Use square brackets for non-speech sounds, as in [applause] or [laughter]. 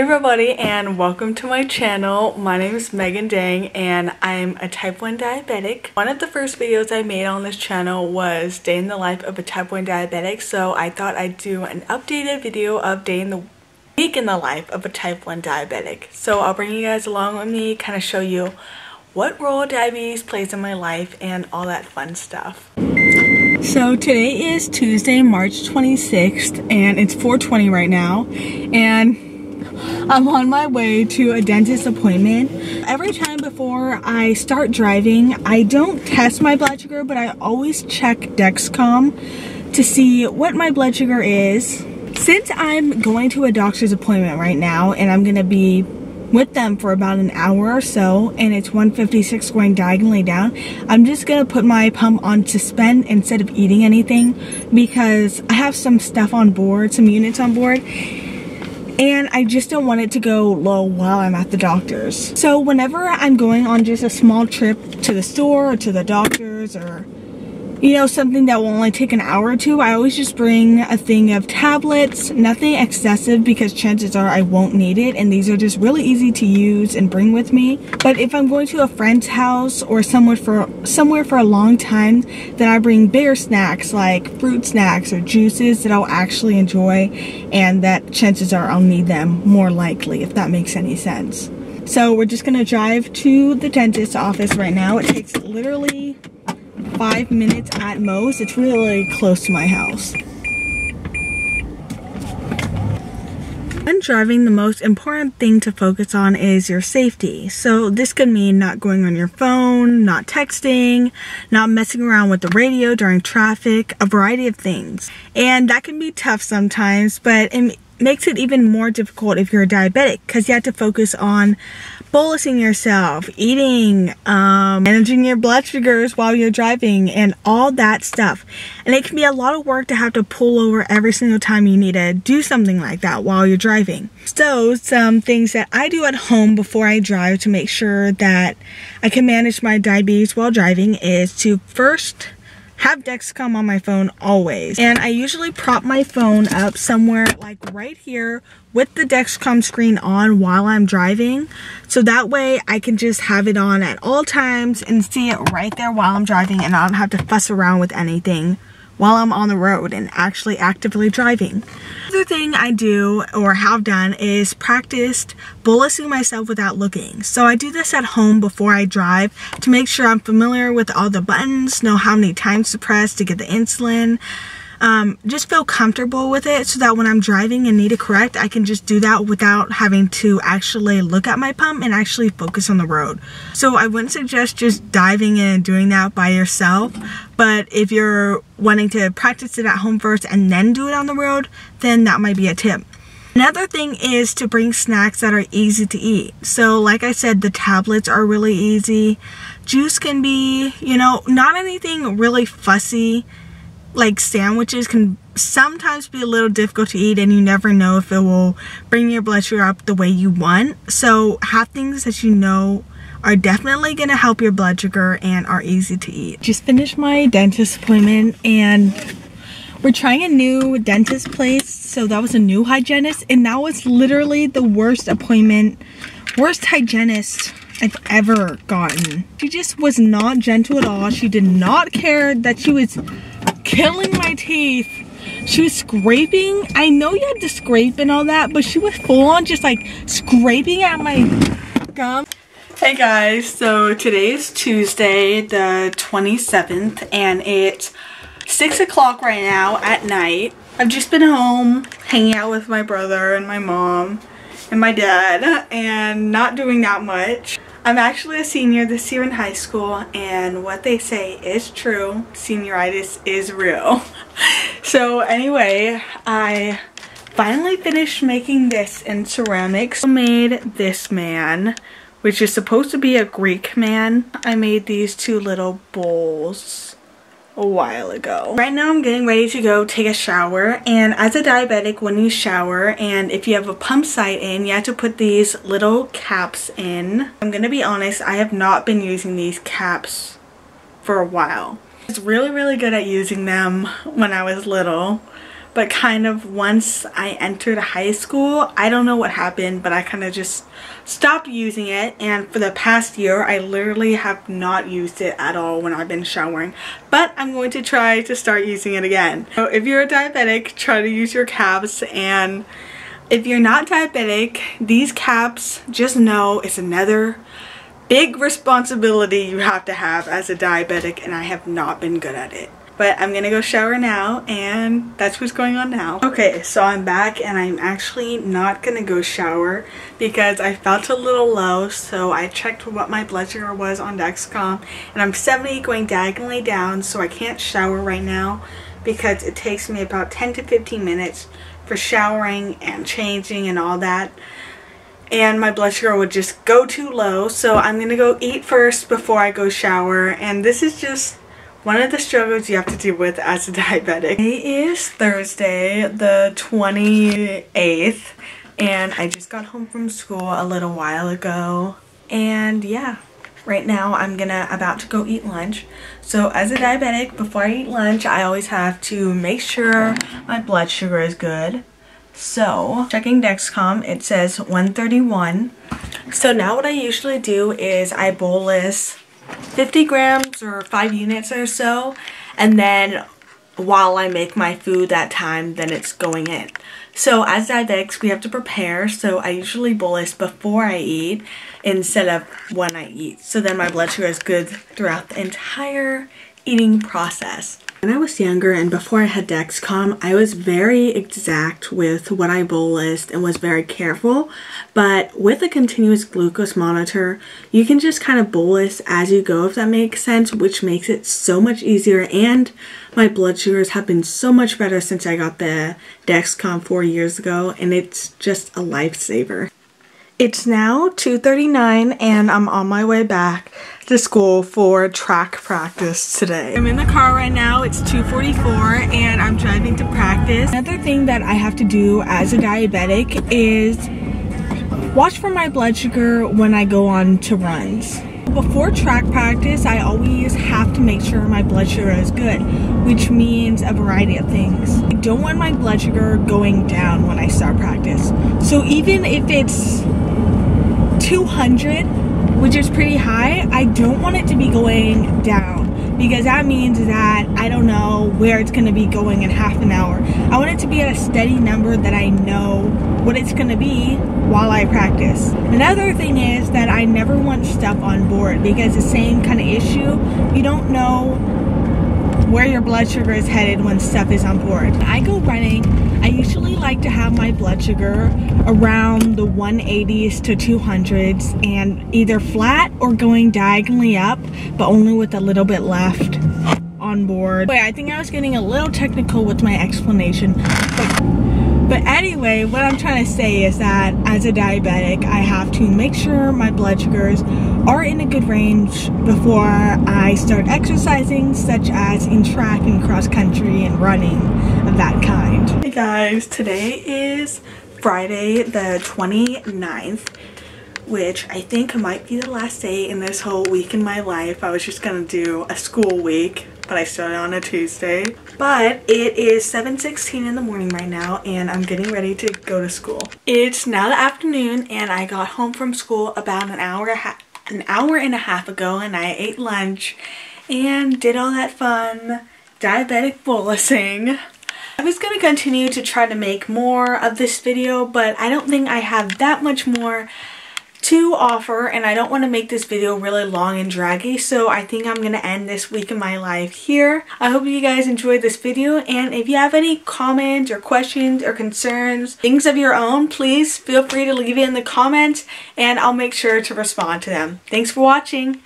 Hey everybody and welcome to my channel. My name is Megan Dang and I'm a type 1 diabetic. One of the first videos I made on this channel was day in the life of a type 1 diabetic so I thought I'd do an updated video of day in the week in the life of a type 1 diabetic. So I'll bring you guys along with me, kind of show you what role diabetes plays in my life and all that fun stuff. So today is Tuesday, March 26th and it's 4.20 right now and I'm on my way to a dentist appointment. Every time before I start driving, I don't test my blood sugar, but I always check Dexcom to see what my blood sugar is. Since I'm going to a doctor's appointment right now and I'm gonna be with them for about an hour or so and it's 156 going diagonally down I'm just gonna put my pump on suspend instead of eating anything because I have some stuff on board some units on board and I just don't want it to go low while I'm at the doctor's. So whenever I'm going on just a small trip to the store or to the doctor's or you know, something that will only take an hour or two, I always just bring a thing of tablets, nothing excessive because chances are I won't need it and these are just really easy to use and bring with me. But if I'm going to a friend's house or somewhere for somewhere for a long time, then I bring bigger snacks like fruit snacks or juices that I'll actually enjoy and that chances are I'll need them more likely if that makes any sense. So we're just gonna drive to the dentist's office right now. It takes literally five minutes at most. It's really close to my house. When driving, the most important thing to focus on is your safety. So this could mean not going on your phone, not texting, not messing around with the radio during traffic, a variety of things. And that can be tough sometimes, but it makes it even more difficult if you're a diabetic because you have to focus on bolusing yourself, eating, um, managing your blood sugars while you're driving, and all that stuff. And it can be a lot of work to have to pull over every single time you need to do something like that while you're driving. So, some things that I do at home before I drive to make sure that I can manage my diabetes while driving is to first have Dexcom on my phone always. And I usually prop my phone up somewhere like right here with the Dexcom screen on while I'm driving. So that way I can just have it on at all times and see it right there while I'm driving and I don't have to fuss around with anything while I'm on the road and actually actively driving. Thing I do or have done is practiced bolusing myself without looking. So I do this at home before I drive to make sure I'm familiar with all the buttons, know how many times to press to get the insulin, um, just feel comfortable with it so that when I'm driving and need to correct, I can just do that without having to actually look at my pump and actually focus on the road. So I wouldn't suggest just diving in and doing that by yourself, but if you're wanting to practice it at home first and then do it on the road, then that might be a tip. Another thing is to bring snacks that are easy to eat. So like I said, the tablets are really easy. Juice can be, you know, not anything really fussy like sandwiches can sometimes be a little difficult to eat and you never know if it will bring your blood sugar up the way you want. So have things that you know are definitely going to help your blood sugar and are easy to eat. Just finished my dentist appointment and we're trying a new dentist place. So that was a new hygienist and that was literally the worst appointment, worst hygienist I've ever gotten. She just was not gentle at all. She did not care that she was killing my teeth. She was scraping. I know you had to scrape and all that, but she was full on just like scraping at my gum. Hey guys, so today is Tuesday the 27th and it's 6 o'clock right now at night. I've just been home hanging out with my brother and my mom and my dad and not doing that much. I'm actually a senior this year in high school and what they say is true. Senioritis is real. [laughs] so anyway, I finally finished making this in ceramics. I made this man, which is supposed to be a Greek man. I made these two little bowls a while ago. Right now I'm getting ready to go take a shower and as a diabetic when you shower and if you have a pump site in you have to put these little caps in. I'm gonna be honest I have not been using these caps for a while. I was really really good at using them when I was little but kind of once I entered high school, I don't know what happened, but I kind of just stopped using it. And for the past year, I literally have not used it at all when I've been showering. But I'm going to try to start using it again. So if you're a diabetic, try to use your caps. And if you're not diabetic, these caps, just know it's another big responsibility you have to have as a diabetic and I have not been good at it but I'm gonna go shower now and that's what's going on now. Okay, so I'm back and I'm actually not gonna go shower because I felt a little low so I checked what my blood sugar was on Dexcom and I'm 70 going diagonally down so I can't shower right now because it takes me about 10 to 15 minutes for showering and changing and all that and my blood sugar would just go too low so I'm gonna go eat first before I go shower and this is just one of the struggles you have to deal with as a [laughs] diabetic. Today is Thursday, the 28th, and I just got home from school a little while ago. And yeah, right now I'm gonna about to go eat lunch. So as a diabetic, before I eat lunch, I always have to make sure my blood sugar is good. So, checking Dexcom, it says 131. So now what I usually do is I bolus 50 grams or 5 units or so and then while I make my food that time then it's going in. So as diabetics we have to prepare so I usually bolus before I eat instead of when I eat so then my blood sugar is good throughout the entire eating process. When I was younger and before I had Dexcom, I was very exact with what I bolused and was very careful. But with a continuous glucose monitor, you can just kind of bolus as you go, if that makes sense, which makes it so much easier. And my blood sugars have been so much better since I got the Dexcom four years ago, and it's just a lifesaver. It's now 2.39 and I'm on my way back to school for track practice today. I'm in the car right now, it's 2.44 and I'm driving to practice. Another thing that I have to do as a diabetic is watch for my blood sugar when I go on to runs. Before track practice, I always have to make sure my blood sugar is good, which means a variety of things. I don't want my blood sugar going down when I start practice. So even if it's 200, which is pretty high, I don't want it to be going down because that means that I don't know where it's going to be going in half an hour. I want it to be at a steady number that I know what it's going to be while I practice. Another thing is that I never want stuff on board because the same kind of issue, you don't know where your blood sugar is headed when stuff is on board. I go running, I usually like to have my blood sugar around the 180s to 200s and either flat or going diagonally up, but only with a little bit left on board. Wait, I think I was getting a little technical with my explanation. But anyway, what I'm trying to say is that as a diabetic, I have to make sure my blood sugars are in a good range before I start exercising, such as in track and cross country and running of that kind. Hey guys, today is Friday the 29th which I think might be the last day in this whole week in my life. I was just gonna do a school week, but I started on a Tuesday. But it is 7.16 in the morning right now and I'm getting ready to go to school. It's now the afternoon and I got home from school about an hour, an hour and a half ago and I ate lunch and did all that fun diabetic bolusing. I was going to continue to try to make more of this video, but I don't think I have that much more to offer and I don't want to make this video really long and draggy so I think I'm going to end this week in my life here. I hope you guys enjoyed this video and if you have any comments or questions or concerns, things of your own, please feel free to leave it in the comments and I'll make sure to respond to them. Thanks for watching.